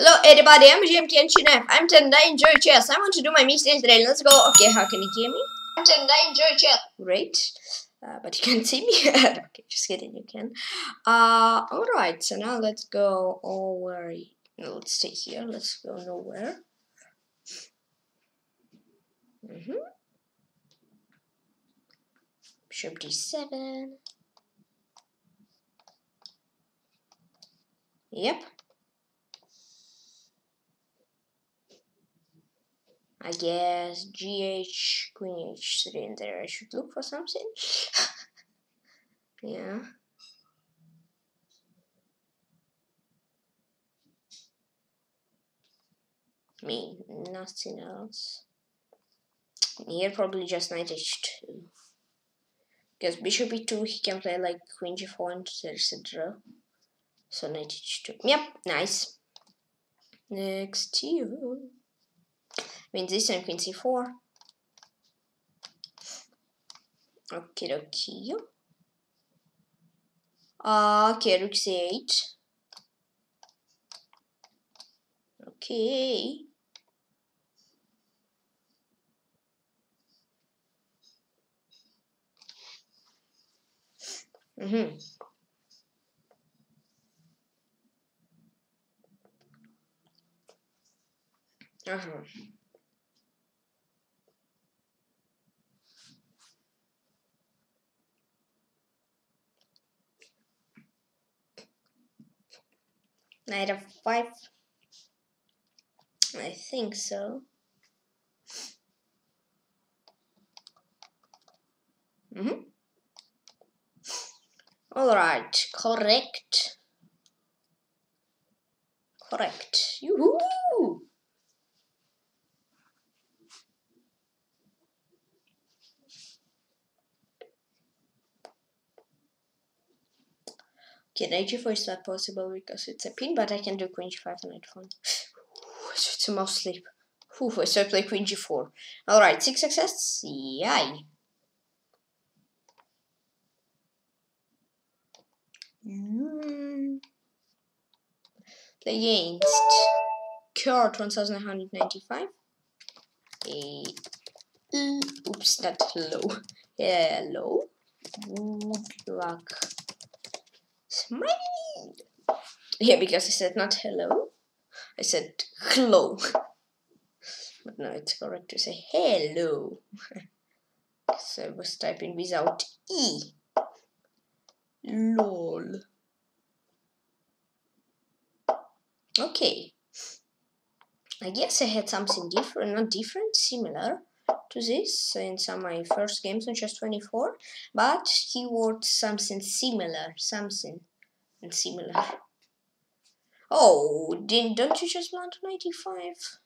Hello everybody, I'm GMT and Chinef. I'm 10 I enjoy chess. I want to do my mixtape today. Let's go. Okay, how can you hear me? I'm 10 I enjoy chess. Great. Uh, but you can't see me. okay, just kidding, you can. Uh, alright, so now let's go over. Let's stay here. Let's go nowhere. Mm -hmm. Bishop d7. Yep. I guess GH, Queen H3 in there. I should look for something. yeah. Me, nothing else. Here probably just knight h2. Because bishop e2 he can play like queen g4 and there's a draw. So knight h2. Yep, nice. Next you. Means this and queen c4. Okay, okay. Okay, rook c8. Okay. Mm-hmm. Uh-huh. Knight of five. I think so. Mm-hmm. All right, correct. Correct. Yoo-hoo! Okay, knight g4 is not possible because it's a pin, but I can do queen g5 and knight 1. it's a mouse sleep. Ooh, so I play queen g4. Alright, six success. Yay. Mm. Against curt 1195. A, oops, not hello. Hello. Good luck. Smile. Yeah, because I said not hello. I said hello. but no, it's correct to say hello. so I was typing without E. Lol. Okay. I guess I had something different, not different, similar to this in some of my first games on Chess 24, but keyword something similar, something and similar. Oh, didn't don't you just land 95?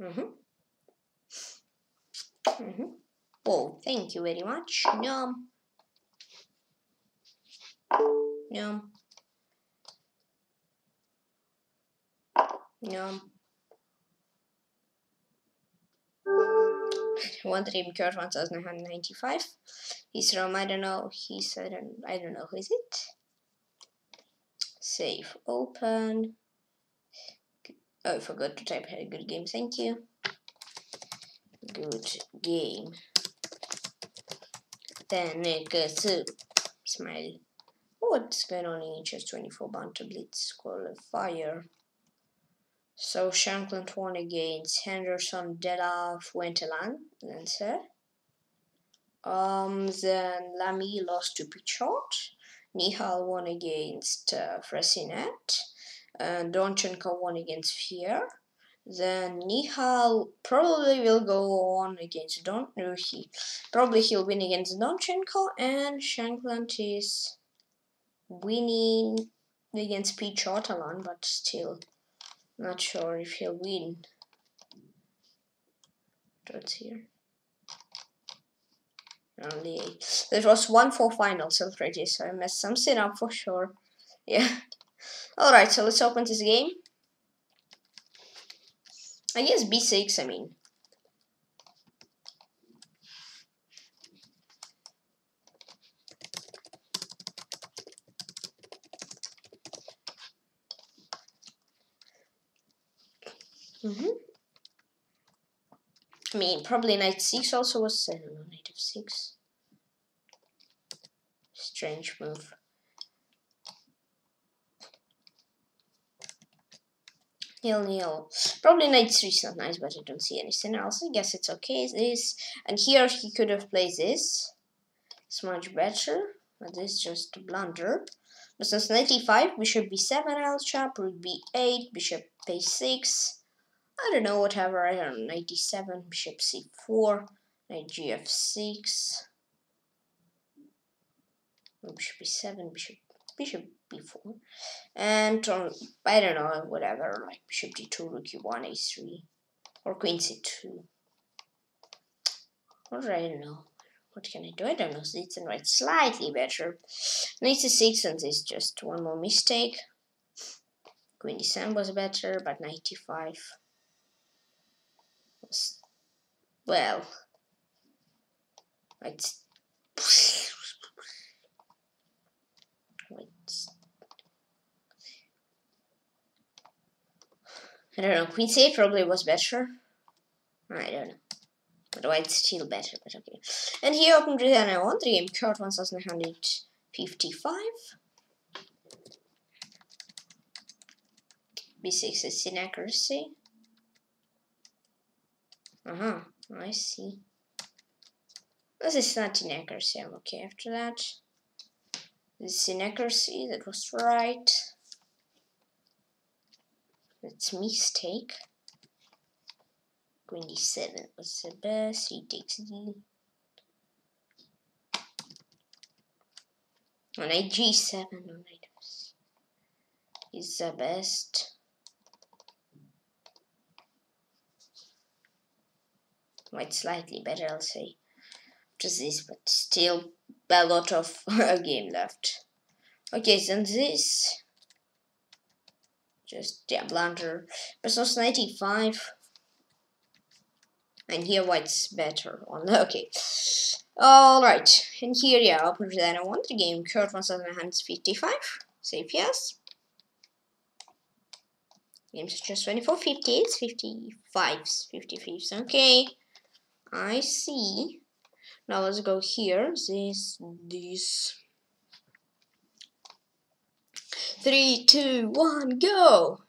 Mm-hmm. Mm-hmm. Oh, thank you very much. Yum. Yum. Yum. One dream curt 1995. He's from I don't know. He's I don't I don't know who is it. Save open. Oh, I forgot to type a good game. Thank you. Good game. Then Nekatsu. Smile. What's going on in Chess 24 Banter Blitz qualifier? So Shankland won against Henderson Della Fuentelan, answer. Um, then Lamy lost to Pichot. Nihal won against uh, Fressinet. And Donchenko won against Fear. Then Nihal probably will go on against Don. No, he probably he'll win against Donchenko, and Shankland is winning against Pete Chotalan, but still not sure if he'll win. What's here? Only eight. There was one for finals already, so I messed something up for sure. Yeah. Alright, so let's open this game. I guess b6, I mean. Mm-hmm. I mean, probably knight 6 also was, I don't knight of 6. Strange move. Nil nil. Probably knight 3 is not nice, but I don't see anything else. I guess it's okay. This and here he could have played this. It's much better, but this is just a blunder. But since knight e5, bishop b7 I'll chop, rook b8, bishop a6. I don't know, whatever. I don't know, knight d7, bishop c4, knight gf6. Bishop b7, bishop bishop b4 and on I don't know whatever like bishop d2 rook e1 a3 or queen c2 or I don't know? What can I do? I don't know so it's right slightly better. Knight c6 and this just one more mistake. Queen d7 was better but knight e5 well it's I don't know. Queen c8 probably was better. I don't know. But white's still better, but okay. And here open and I won the game curt 1955. B6 is inaccuracy. Uh-huh, I see. This is not inaccuracy, I'm okay after that. This is inaccuracy, that was right. That's mistake. Queen d7 was the best. He takes d. On a g7 on items is the best. Quite slightly better, I'll say. Just this, but still a lot of game left. Okay, then this just, yeah, blunder. Versus 95. And here white's better on okay. Alright, and here yeah, I'll put that I want the game curve 1155. Save yes. Game's just 24, 50s, 55s, 55s. Okay. I see. Now let's go here. This this Three, two, one, go!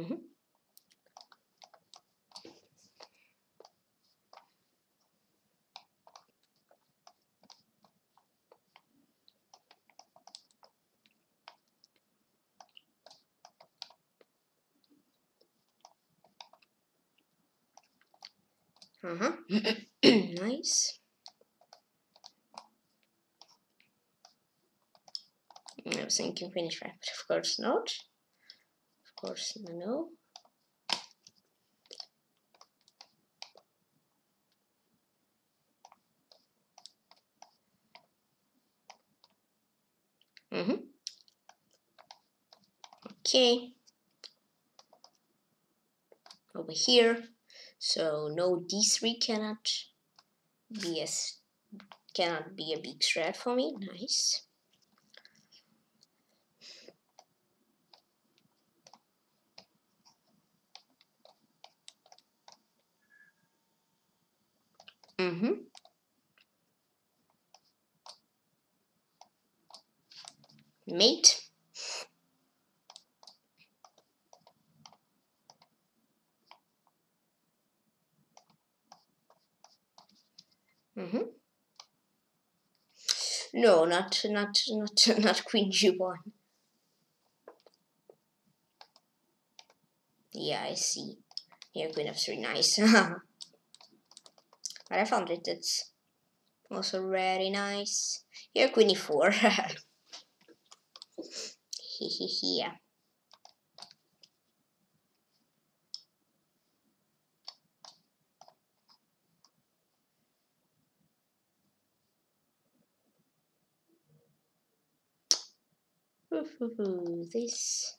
Mm-hmm. Uh-huh. nice. I was thinking finish right, but of course not. Course, no. Mm-hmm. Okay. Over here. So no d3 cannot be a cannot be a big threat for me. Nice. Mm-hmm. Mate. Mm-hmm. No, not not not not Queen G1. Yeah, I see. Here, Queen F3, nice. but I found it. It's also very nice. Here, Queen E4. Hehehe. yeah. this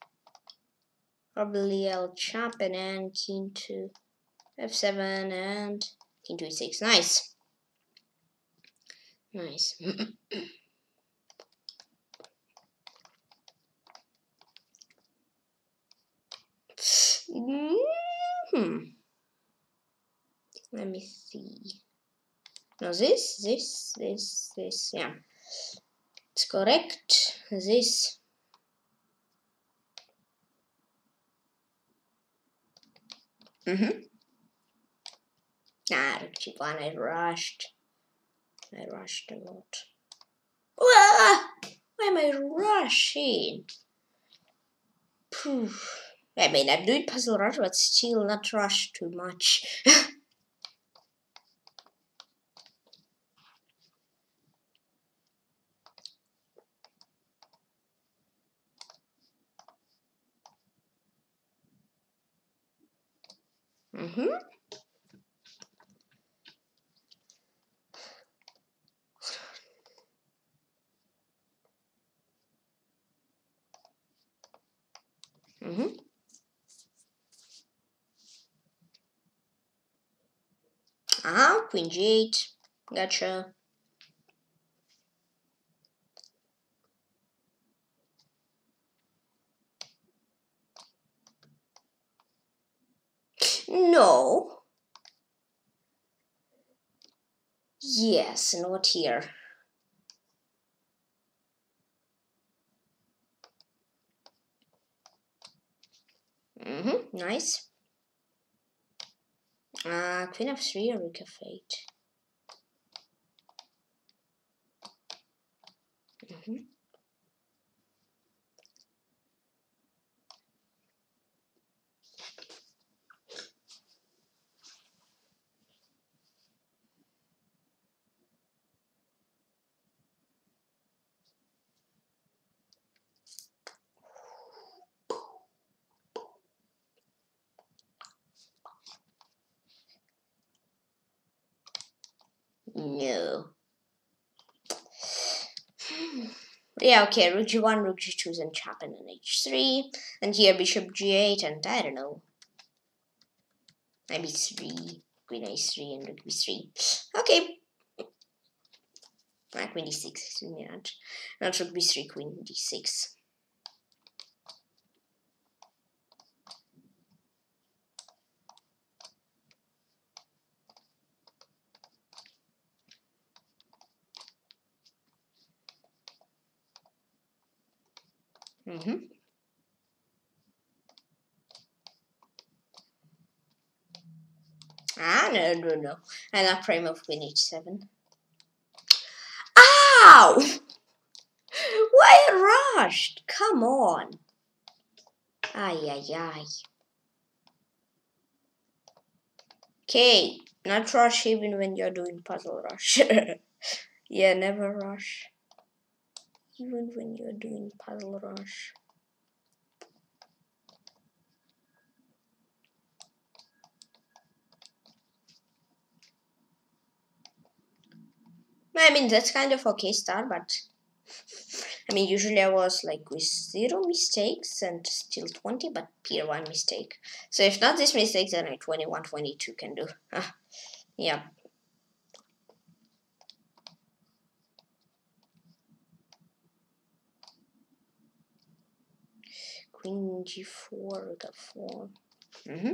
probably I'll chop and then king to f7 and king to e6. Nice. Nice. hmm. Let me see. Now this, this, this, this, yeah. It's correct. This. Mm-hmm. Nah, actually, one I rushed. I rushed a lot. Why am I rushing? Poof. I mean, I'm doing puzzle rush, but still not rush too much. Mm-hmm. Ah, queen g8. Gotcha. No. Yes, not here. Mm-hmm, nice. Uh, queen of 3 or rook of 8. Mm-hmm. No. yeah, okay, rook g1, rook g2, and chapin on h3. And here bishop g8, and I don't know. Maybe 3, queen a3, and rook b3. Okay. Ah, queen d6, not, not rook b3, queen d6. Mm-hmm. Ah, no, no, no. And that prime of queen h7. Ow! Why I rushed? Come on. Ay, ay, ay. Okay, not rush even when you're doing puzzle rush. yeah, never rush even when you're doing puzzle rush. I mean, that's kind of okay start, but I mean, usually I was like with zero mistakes and still 20, but here one mistake. So if not this mistake, then I 21, 22 can do. Ah, yeah. Queen g4, rook f4. Mm-hmm.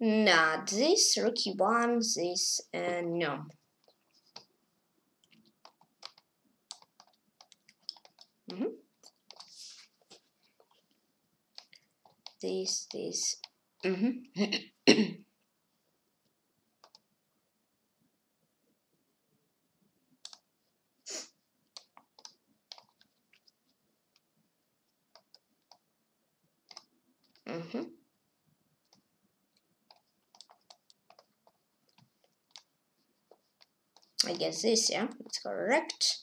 Nah, this rook e1, this, and uh, no. Mm -hmm. This, this. Mm -hmm. Mm-hmm. I guess this, yeah, it's correct.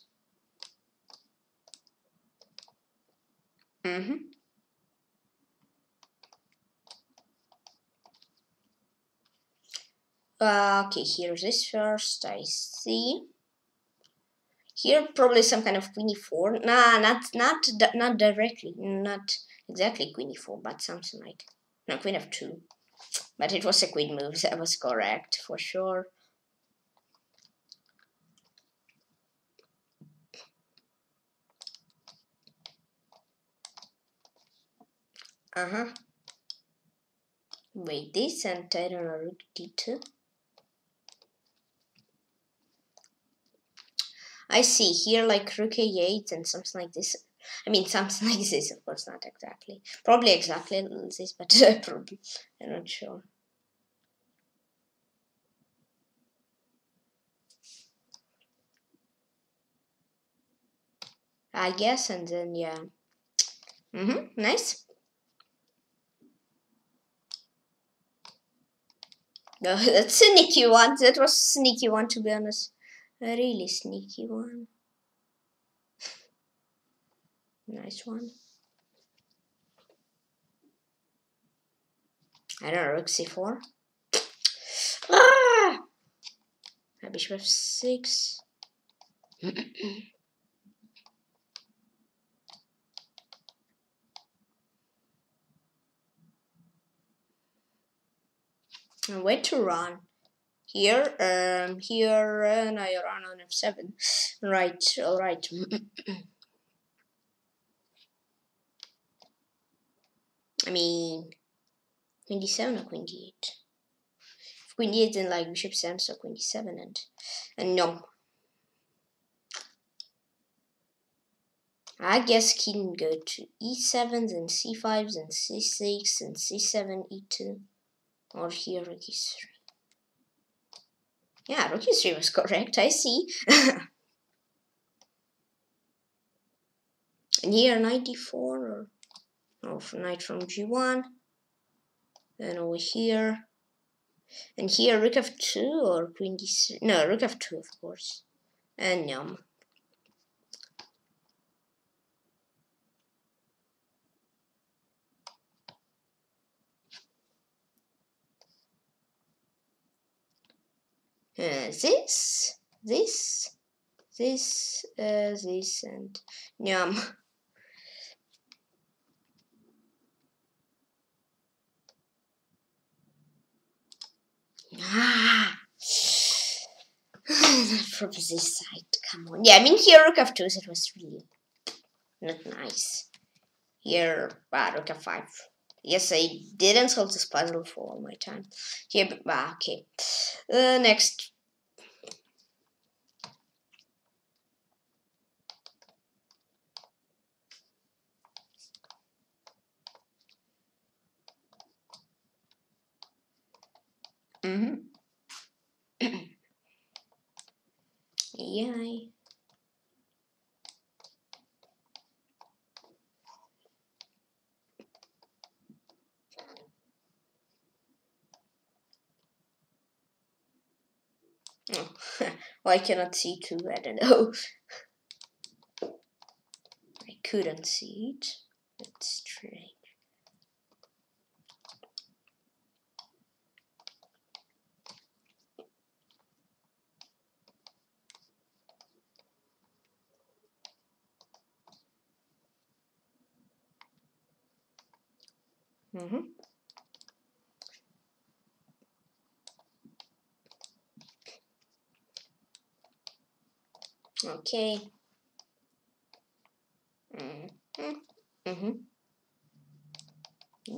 Mm-hmm. Okay, here's this first, I see. here probably some kind of e4. Nah, not not not directly, not exactly queen e4, but something like no queen f2. But it was a queen move. That was correct for sure. Uh huh. Wait, this and don't know, rook d2. I see here like rook a8 and something like this. I mean something like this, of course, not exactly. Probably exactly this, but probably I'm not sure. I guess, and then yeah. Mm-hmm. Nice. No, that's a sneaky one. That was a sneaky one, to be honest. A really sneaky one. Nice one. I don't know, rook c4. Ah! Bishop f6. and where to run here um here uh, i run on f7 right all right I mean queen d7 or queen d8 if queen d8 then like bishop 7 so queen d7 and and no I guess can go to e7 then c5 then c6 and c7 e2 or here rook e3. Yeah, rook e3 was correct, I see. and here knight d4 or oh, knight from g1. Then over here. And here rook f2 or queen d3. No, rook f2 of course. And yum. uh, this, this, this, uh, this, and yum. Ah, from this side, come on. Yeah, I mean here rook f2, it was really not nice. Here, ah, rook f5. Yes, I didn't solve this puzzle for all my time. Here, ah, okay. Uh, next. Mm-hmm. yeah. Oh, well, I cannot see too. I don't know. I couldn't see it. Let's strange. Mm-hmm. Okay. Mm-hmm. Mm-hmm.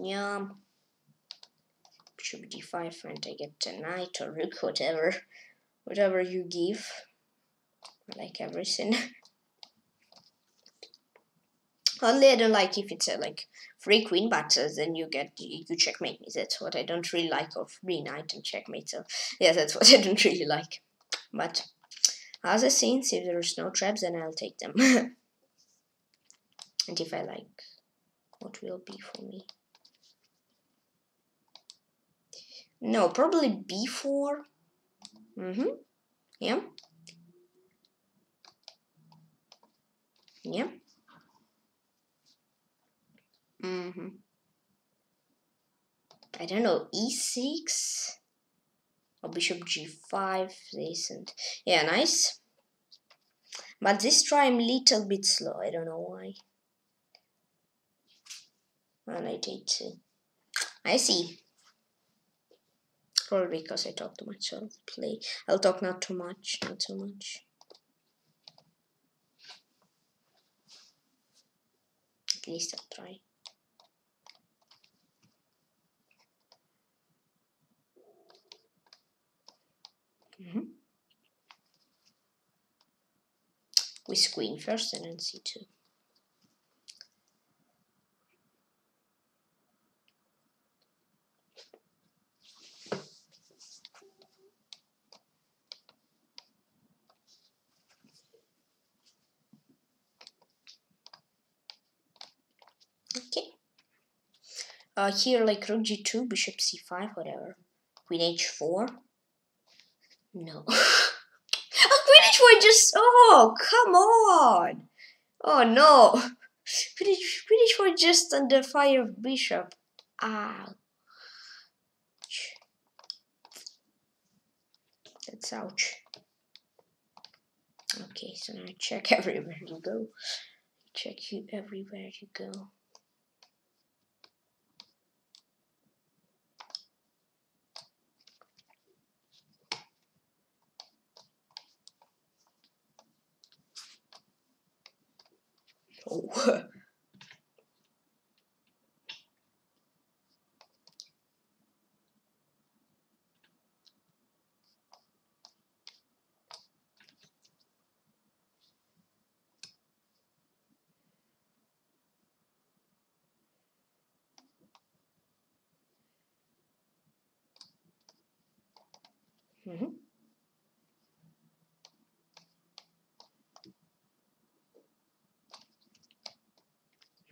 Yum. Should d5 and I get a knight or rook, whatever. Whatever you give. I like everything. Only I don't like if it's a like free queen, but then you get you, checkmate me. That's what I don't really like of free knight and checkmate. So yeah, that's what I don't really like. But as I seen, if there's no traps, then I'll take them. and if I like, what will be for me? No, probably b4. Mm-hmm. Yeah. Yeah. Mm-hmm. I don't know, e6 or bishop g5, this and yeah, nice. But this I'm little bit slow, I don't know why. And I did too. I see. Probably because I talk too much, so I'll play. I'll talk not too much, not so much. At least I'll try. Mm -hmm. With queen first and then c2. Uh, here like rook g2, bishop c5, whatever. Queen h4. No. oh, queen h4 just, oh, come on. Oh no. Queen, h, queen h4 just under fire of bishop. Ah. That's ouch. Okay, so now check everywhere you go. Check you everywhere you go. Oh. Mm-hmm.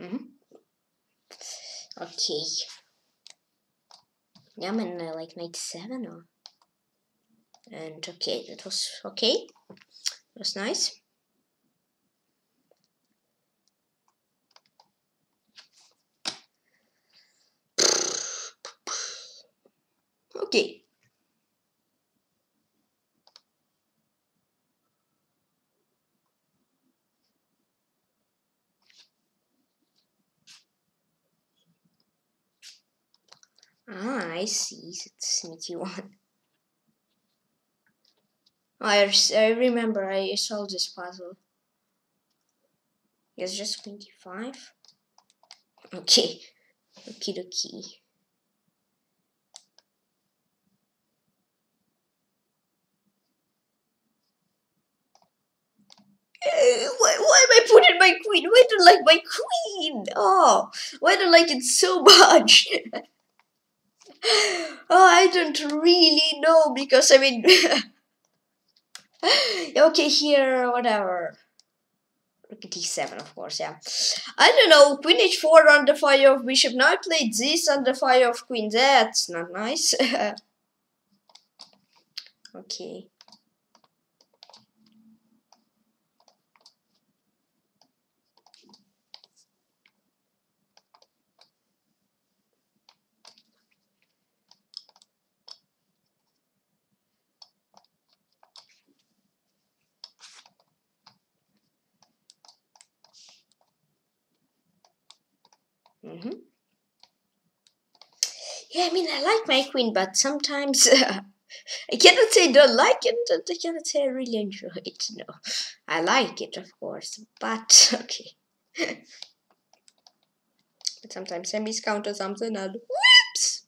Mm-hmm. Okay. Yeah, I'm in uh, like 97 or... And okay, that was okay. That was nice. Okay. Ah, I see. It's sneaky one. I, I remember I solved this puzzle. It's just 25. Okay. Okie dokie. Uh, why, why am I putting my queen? Why do I like my queen? Oh, why do I like it so much? Oh, I don't really know because I mean, okay, here, whatever. Rook d7, of course, yeah. I don't know, queen h4 under fire of bishop. Now I played this under fire of queen. That's not nice. okay. Mm-hmm. Yeah, I mean, I like my queen, but sometimes uh, I cannot say I don't like it, I cannot say I really enjoy it. No, I like it, of course, but okay. but sometimes I miscounter something and whoops!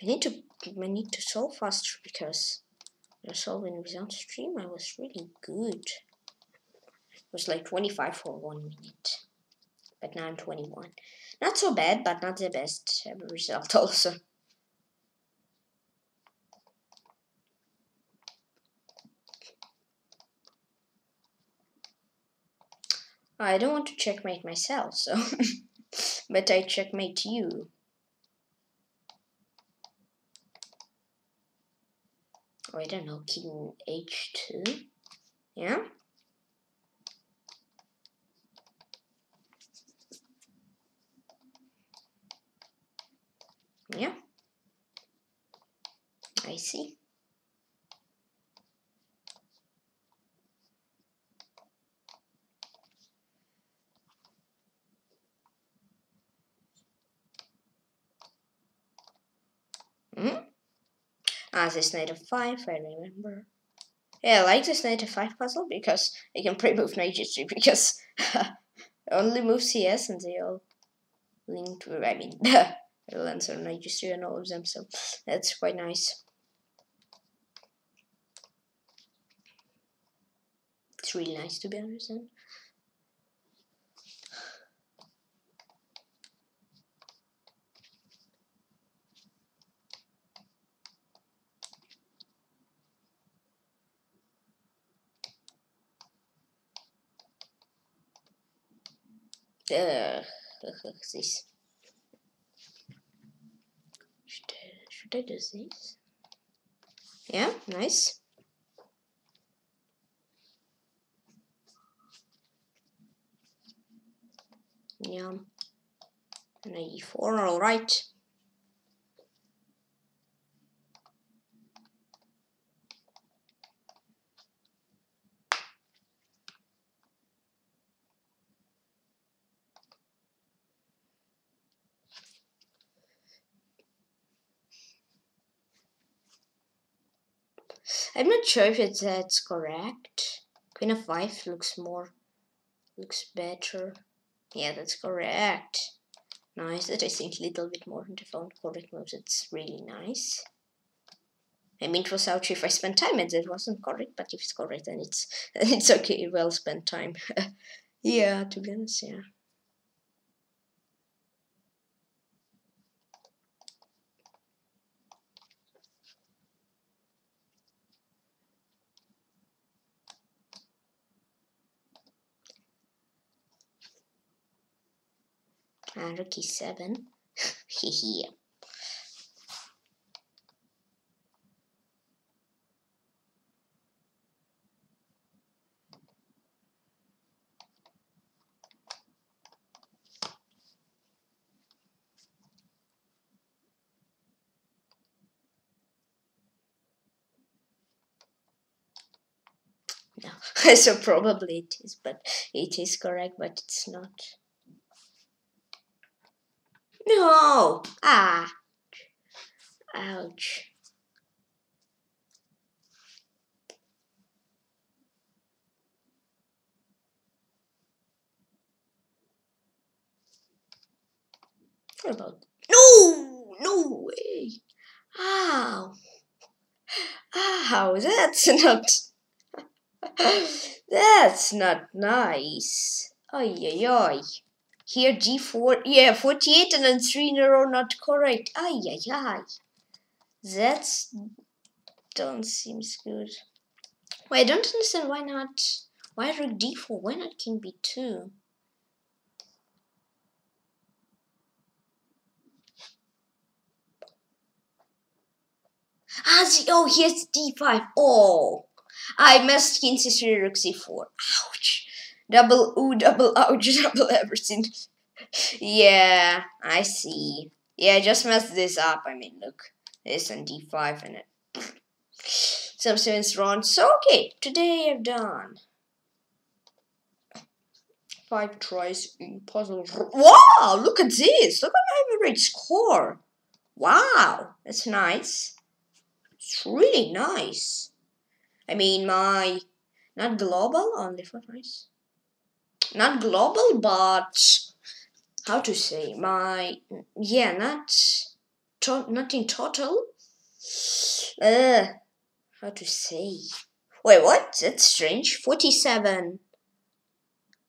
I need to I need to solve faster because solving without stream, I was really good. It was like 25 for one minute. But now I'm 21. Not so bad, but not the best um, result also. I don't want to checkmate myself, so... but I checkmate you. I don't know, king h2. Yeah? Yeah. I see. Hmm? Ah, this knight of 5, I remember. Yeah, I like this knight of 5 puzzle because I can pre-move knight g3 because only move CS and they all link to, I mean, it'll answer knight g3 on all of them, so that's quite nice. It's really nice to be honest. Uh, this. Should I, should I do this? Yeah, nice. Yeah. And a e4, alright. I'm not sure if it's uh, that's correct. Queen of 5 looks more, looks better. Yeah, that's correct. Nice, that I think a little bit more into found correct moves. It's really nice. I mean, it was out if I spent time and it wasn't correct, but if it's correct, then it's it's okay. Well spent time. yeah, to be honest, yeah. Rookie 7. Hehe. No, so probably it is, but it is correct, but it's not. No! Ah! Ouch. What about... No! No way! Ow! Ow, that's not... that's not nice. Oi, oi, oi. Here G4, yeah, 48 and then 3 in a row not correct. Ay, ay, ay. That's, don't seems good. Wait, I don't understand why not, why rook D4, why not king B2? Ah, see, oh, here's D5. Oh, I messed king C3, rook C4. Ouch. Double ooh, double ouch, double everything. yeah, I see. Yeah, I just messed this up. I mean, look, this and d5 and it. Something's wrong. So, okay, today I've done five tries in puzzle. Wow, look at this. Look at my average score. Wow, that's nice. It's really nice. I mean, my, not global, only for tries not global, but how to say my yeah, not to, not in total. Uh, how to say? Wait, what? That's strange. Forty-seven.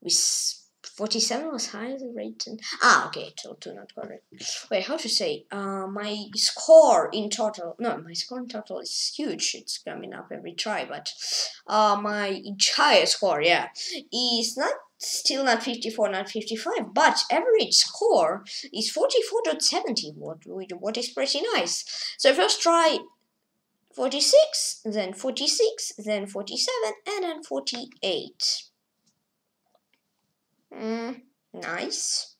With 47 was higher the rate and ah okay total not correct wait how to say uh my score in total no my score in total is huge it's coming up every try but uh my entire score yeah is not still not 54 not 55 but average score is 44.70 what what is pretty nice so first try 46 then 46 then 47 and then 48 mm, nice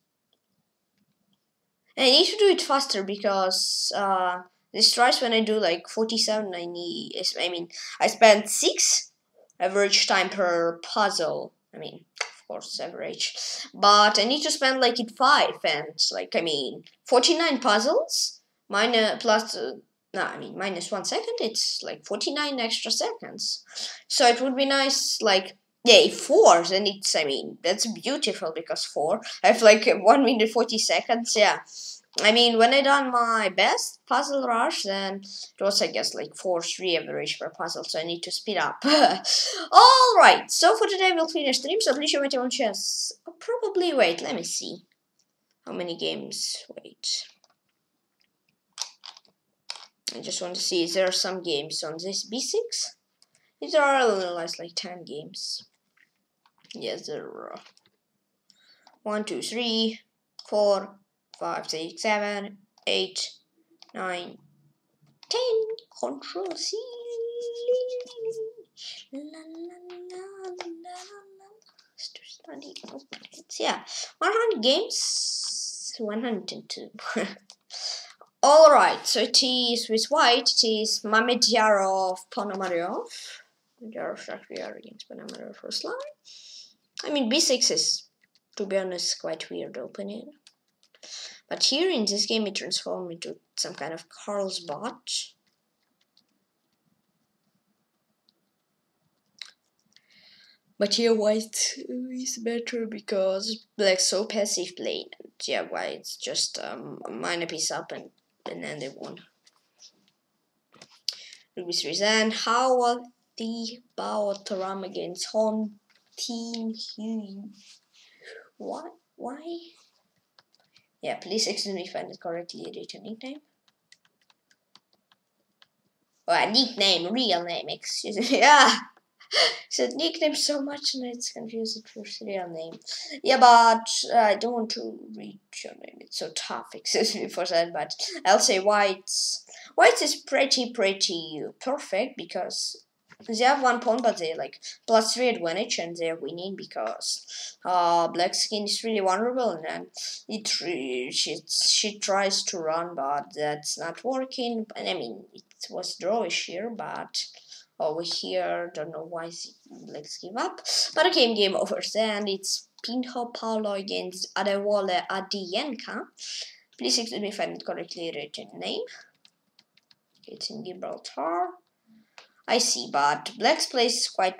I need to do it faster because uh, This tries when I do like 47, I need, I mean, I spend 6 average time per puzzle. I mean, course, average. But I need to spend like it 5 and like, I mean, 49 puzzles minus plus, uh, no, I mean, minus 1 second, it's like 49 extra seconds. So it would be nice, like, yeah, four, then it's, I mean, that's beautiful because four. I have like 1 minute 40 seconds, yeah. I mean, when I done my best puzzle rush, then it was, I guess, like 4 3 average per puzzle, so I need to speed up. Alright, so for today we'll finish stream, so please show me on chess. Oh, probably, wait, let me see. How many games? Wait. I just want to see, is there are some games on this B6? These are less like 10 games. Yes, there are. 1, 2, 3, 4, five, six, seven, eight, nine, ten. Control C. La, la, la, study. Yeah, 100 games, 102. Alright, so it is with white, it is Mamedyarov Ponomaryov. Mamedyarov actually against Ponomaryov line. I mean, b6 is, to be honest, quite weird opening. But here in this game it transformed into some kind of Carlsbad. But here white is better because black's so passive playing. And yeah, white's just um, minor piece up and, and then they won. Ruby 3 then how are the Baotaram against home team What? Why? Yeah, please excuse me if I did correctly edit your nickname. Well, nickname, real name, excuse me. Yeah. Said nickname so much and it's confusing for real name. Yeah, but uh, I don't want to read your name. It's so tough, excuse me for that, but I'll say white's white is pretty pretty perfect because they have one pawn, but they like plus three advantage, and they're winning because uh, black skin is really vulnerable, and then it she she tries to run, but that's not working. And I mean, it was drawish here, but over here, don't know why let's give up. But a game game over, and it's Pinto Paulo against Adewale Adienka. Please excuse me if I didn't correctly written name. It's in Gibraltar. I see, but black's place is quite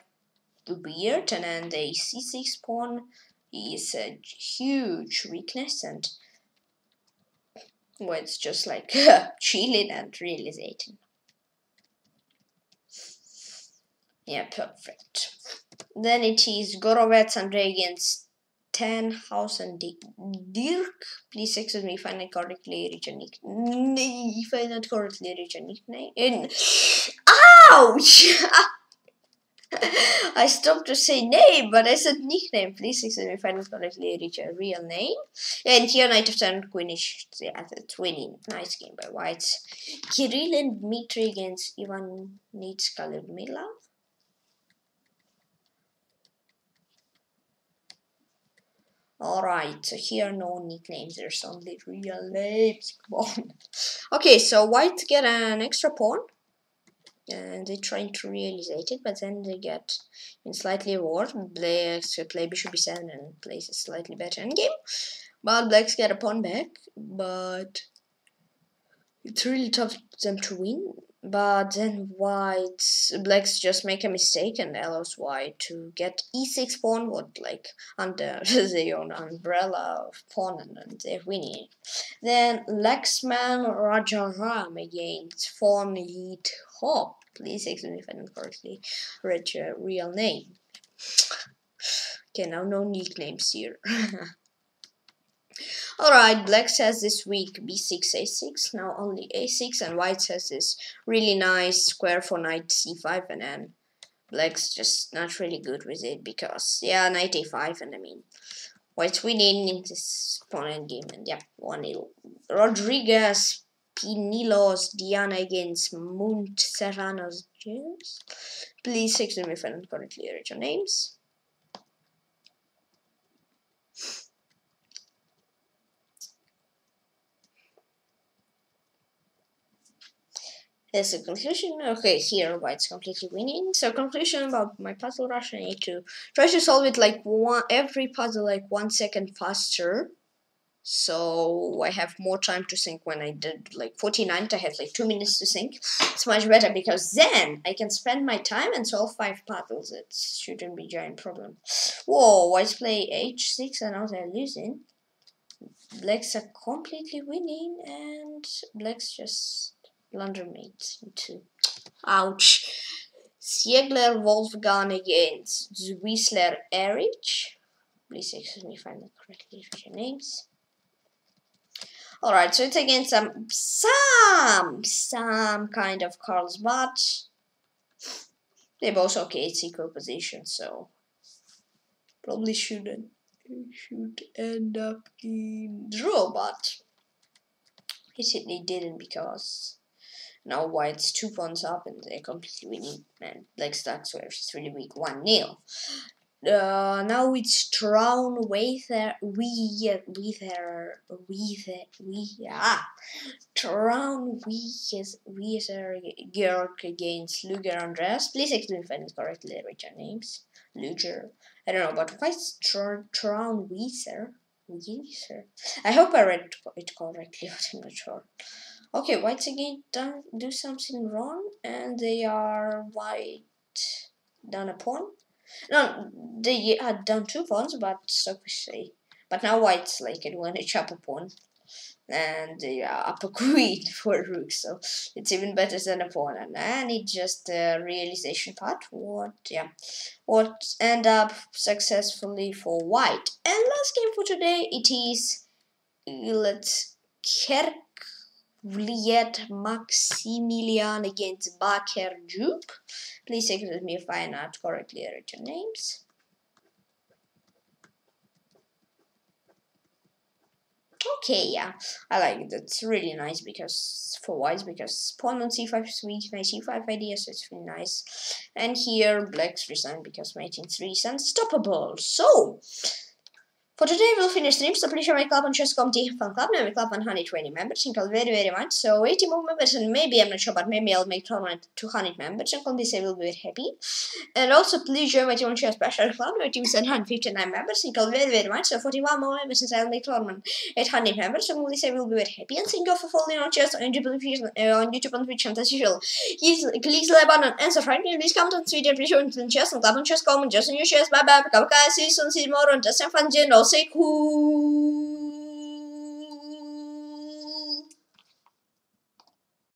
weird, and then the c6 pawn is a huge weakness, and well, it's just like chilling and realizing. Yeah, perfect. Then it is Gorovets and against Tenhausen Dirk. Please excuse me if I not correctly reach a nick. If I not correctly reach a nickname. In Ouch! I stopped to say name, but I said nickname. Please excuse me if I not correctly reach a real name. And here Knight of Ten Queenish. Yeah, that's winning. Nice game by Whites. Kirill and Dmitry against Ivan Nitska Alright, so here no nicknames, there's only real names. Okay, so white get an extra pawn. And they're trying to realize it, but then they get in slightly worse. Blacks play bishop b7 and plays a slightly better endgame. But blacks get a pawn back, but it's really tough for them to win but then white blacks just make a mistake and allows white to get e6 pawn what like under their own umbrella of pawn and they're winning then lexman rajaram against form lead hop. Please excuse me if i didn't correctly read your real name. Okay now no nicknames here Alright, black says this week b6, a6, now only a6, and white says this really nice square for knight c5, and then black's just not really good with it, because, yeah, knight a5, and I mean, white's winning in this opponent game, and yeah, 1-0. Rodriguez Pinilos Diana against Munt Serranos James. Please excuse me if I don't correctly read your names. There's a conclusion. Okay, here white's completely winning. So conclusion about my puzzle rush. I need to try to solve it like one every puzzle like one second faster. So I have more time to think when I did like 49, I have like two minutes to think. It's much better because then I can spend my time and solve five puzzles. It shouldn't be a giant problem. Whoa, whites play h6 and now they're losing. Blacks are completely winning and blacks just Blundermate into. Ouch. Siegler Wolfgang against Zwiesler Erich. Please excuse me if I'm not correctly your names. Alright, so it's against some some some kind of Carlsbad. They both okay, it's equal position, so probably shouldn't should end up in draw, but it certainly didn't because now White's two pawns up and they're completely winning. And Black Stacks where she's really weak, 1 0. Uh, now it's Traun Weither, we, Weither, Weither, we, ah, Traun Weither, Georg against Luger Andreas. Please explain if I didn't correctly read your names. Luger. I don't know, but why's Traun Weither? Weither? I hope I read it correctly, but I'm not sure. Okay, whites again done do something wrong, and they are white done a pawn. No, they had done two pawns, but say. But now white's like it when they chop a pawn, and they are up a queen for rook, so it's even better than a pawn. And I need just the realization part. What, yeah, what end up successfully for white. And last game for today, it is let's Kerk Vliet Maximilian against Baker Jupe. Please excuse me if I not correctly read your names. Okay, yeah, I like it. It's really nice because for whites because pawn on c5 is knight c5 idea, so it's really nice. And here blacks resign because mating 3 is unstoppable. So for today, we'll finish stream, so please share my club on chess.com.t fan club. My club 120 members, you very, very much. So, 80 more members, and maybe, I'm not sure, but maybe I'll make tournament 200 members, and this I will be very happy. And also, please join my team on chess special club, where team is 159 members, you very, very much. So, 41 more members, and I'll make tournament 800 members, and this I will be very happy. And thank you for following on chess on YouTube, uh, and Twitch, and as usual, please click the like button and subscribe, please comment on Twitter, please join the chess, and club on chess.com, and just on your chess, bye bye, bye bye, see you soon, see you tomorrow, and just have fun, general say cool.